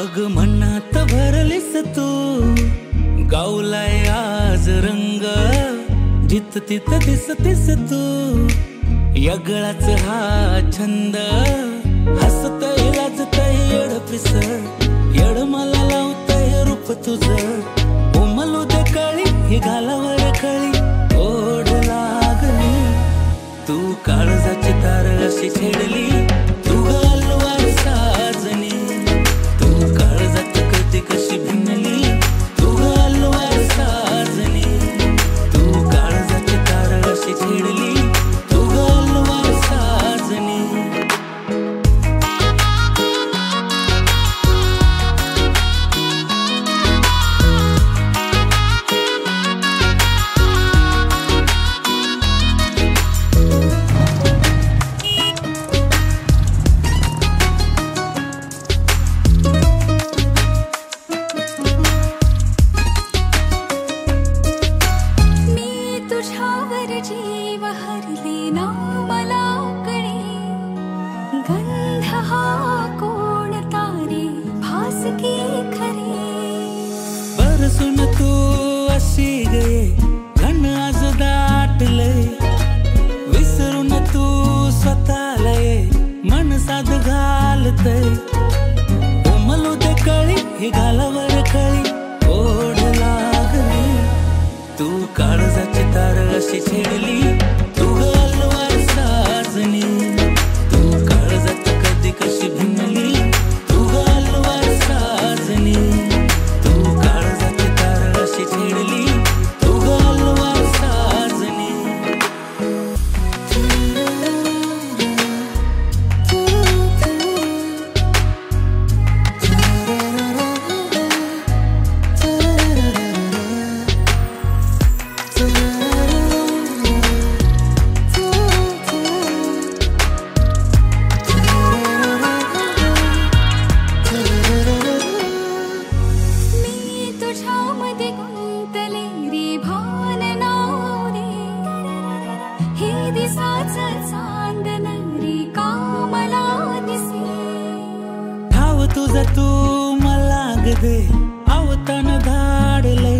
अग मनात भरलीस तू गावलाय आज रंग जित तित दिसतीस तू. यगळाच हा छंद हसत लाजत येड पिस येड मला लावत रूप तुझ. उमलू दे काळी हि घालावर कळी ओढ लागली. तू काळ तुझ्यावर जीव हरले ना मला कळे गंध हा कोण रे भासकी खरे. बरसून तू अशी गये घन आज दाटले विसरून तू स्वतःला ये मन साध घालतय. उमलू दे कळी ही घालावर कळी ओढ लागली. तू का तार अशी छेडली हे दिसाच चांदन रे कामला दिसे ठाव तुझा तू मला ग दे आवतान धाडले.